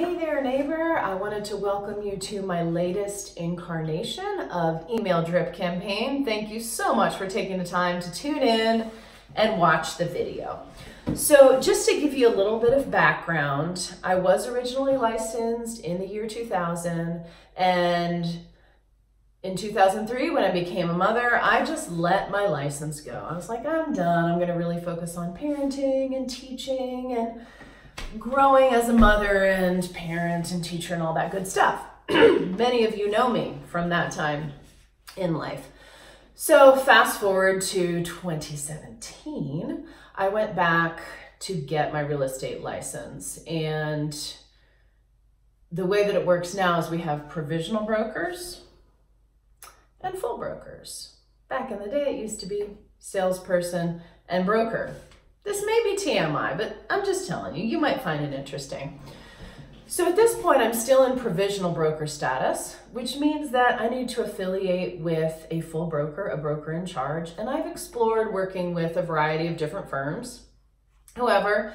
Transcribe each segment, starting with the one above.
Hey there, neighbor. I wanted to welcome you to my latest incarnation of Email Drip Campaign. Thank you so much for taking the time to tune in and watch the video. So just to give you a little bit of background, I was originally licensed in the year 2000 and in 2003 when I became a mother, I just let my license go. I was like, I'm done. I'm going to really focus on parenting and teaching and growing as a mother and parent and teacher and all that good stuff. Many of you know me from that time in life. So fast forward to 2017, I went back to get my real estate license. And the way that it works now is we have provisional brokers and full brokers. Back in the day, it used to be salesperson and broker. This may be TMI, but I'm just telling you, you might find it interesting. So at this point, I'm still in provisional broker status, which means that I need to affiliate with a full broker, a broker in charge, and I've explored working with a variety of different firms. However,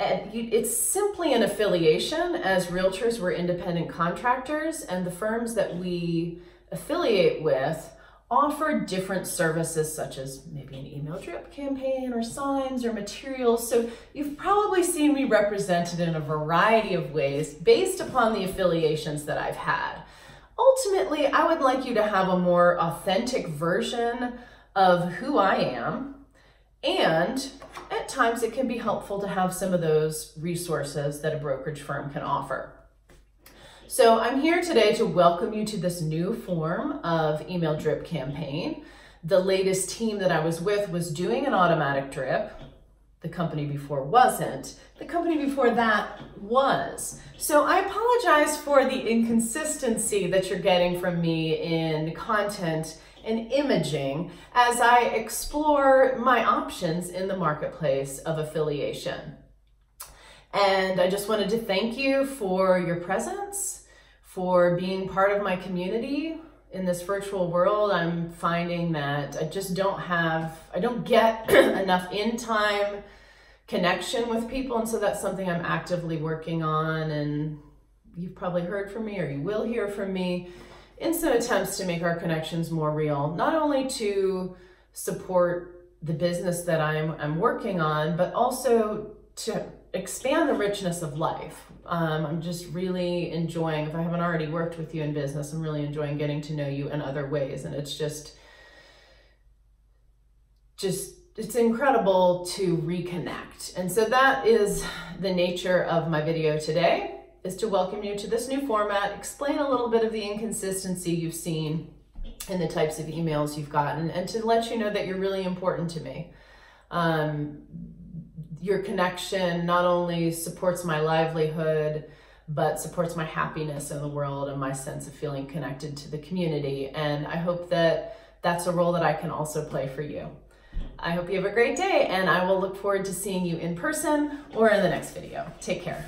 it's simply an affiliation as realtors, we're independent contractors, and the firms that we affiliate with offer different services such as maybe an email drip campaign or signs or materials. So you've probably seen me represented in a variety of ways based upon the affiliations that I've had. Ultimately, I would like you to have a more authentic version of who I am and at times it can be helpful to have some of those resources that a brokerage firm can offer. So I'm here today to welcome you to this new form of email drip campaign. The latest team that I was with was doing an automatic drip. The company before wasn't. The company before that was. So I apologize for the inconsistency that you're getting from me in content and imaging as I explore my options in the marketplace of affiliation. And I just wanted to thank you for your presence for being part of my community in this virtual world. I'm finding that I just don't have, I don't get enough in time connection with people. And so that's something I'm actively working on. And you've probably heard from me or you will hear from me in some attempts to make our connections more real, not only to support the business that I'm, I'm working on, but also to expand the richness of life. Um, I'm just really enjoying, if I haven't already worked with you in business, I'm really enjoying getting to know you in other ways. And it's just, just, it's incredible to reconnect. And so that is the nature of my video today, is to welcome you to this new format, explain a little bit of the inconsistency you've seen in the types of emails you've gotten, and to let you know that you're really important to me. Um, your connection not only supports my livelihood, but supports my happiness in the world and my sense of feeling connected to the community. And I hope that that's a role that I can also play for you. I hope you have a great day and I will look forward to seeing you in person or in the next video. Take care.